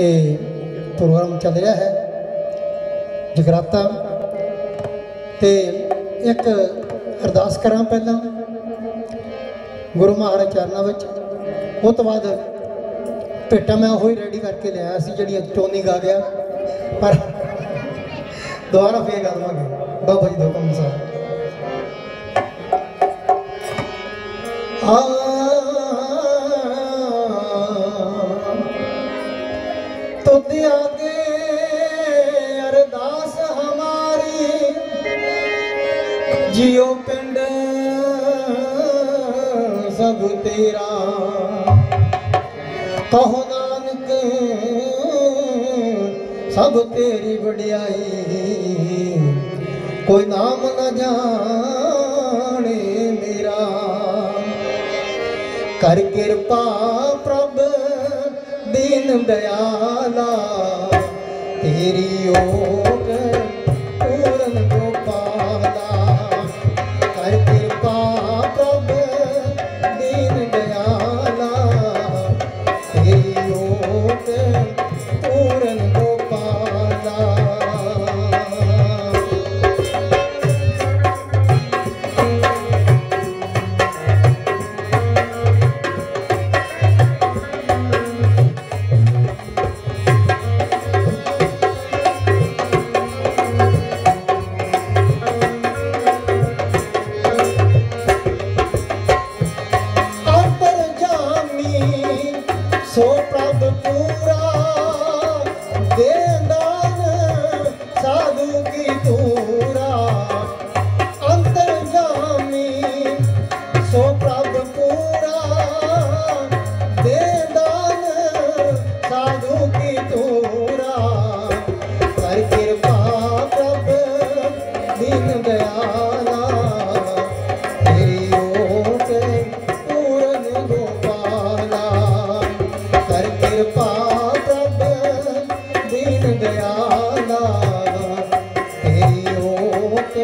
ਇਹ ਪ੍ਰੋਗਰਾਮ ਚੱਲ ਰਿਹਾ ਹੈ। ਜਗਰਾਤਾ ਤੇ ਇੱਕ ਅਰਦਾਸ ਕਰਾਂ ਪਹਿਲਾਂ। ਗੁਰੂ ਮਹਾਰਾਜ ਚਰਨਾਂ ਵਿੱਚ। ਉਹ ਤੋਂ ਬਾਅਦ ਭੇਟਾ ਮੈਂ ਉਹ ਹੀ ਰੈਡੀ ਕਰਕੇ ਲਿਆਇਆ ਸੀ, ਜਿਹੜੀ ਚੋਨੀ ਗਾ ਗਿਆ। ਪਰ ਦੁਬਾਰਾ ਫੇਰ ਗਾ ਦਵਾਂਗੇ। ਬਾਬਾ ਜੀ ਦਾ ਹੁਕਮ ਅਨੁਸਾਰ। ਆ ਜਿਉ ਪਿੰਡ, ਸਭ ਤੇਰਾ। ਕਹੋ ਨਾਨਕ, ਸਭ ਤੇਰੀ ਵਡਿਆਈ। ਕੋਈ ਨਾਮ ਨਾ ਜਾਣੇ ਮੇਰਾ। ਕਰ ਕਿਰਪਾ ਪ੍ਰਭ, ਦੀਨ ਦਿਆਲਾ ਤੇਰੀ ਓਟ ਸਾਧੂ ਕੀ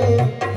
ਓਟ